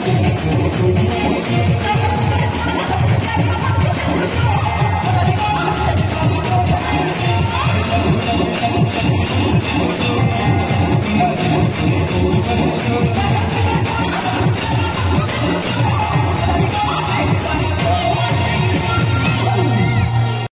すごい!